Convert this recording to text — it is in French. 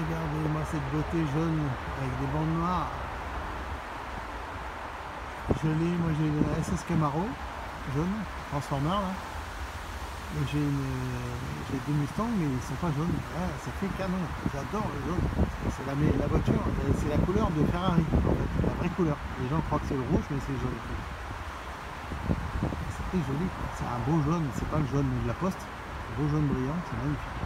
Regardez-moi cette beauté jaune avec des bandes noires. Jolie, moi j'ai une SS Camaro jaune, Transformer là. J'ai une- j'ai deux Mustangs mais ils sont pas jaunes. Ouais, ça fait canon. J'adore le jaune. C'est la, la voiture, euh, c'est la couleur de Ferrari la vraie couleur. Les gens croient que c'est le rouge mais c'est jaune. C'est joli. C'est un beau jaune, c'est pas le jaune de la poste. Un beau jaune brillant, c'est magnifique.